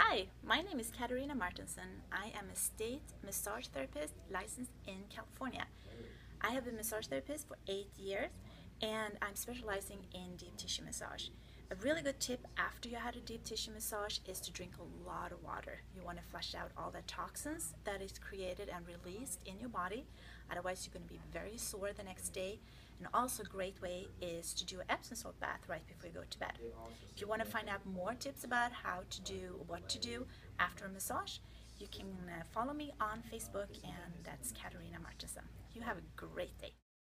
Hi, my name is Katarina Martinsson. I am a state massage therapist licensed in California. I have been a massage therapist for eight years and I'm specializing in deep tissue massage. A really good tip after you had a deep tissue massage is to drink a lot of water. You want to flush out all the toxins that is created and released in your body. Otherwise you're going to be very sore the next day. And also a great way is to do an Epsom salt bath right before you go to bed. If you want to find out more tips about how to do what to do after a massage, you can uh, follow me on Facebook and that's Katarina Martinsson. You have a great day.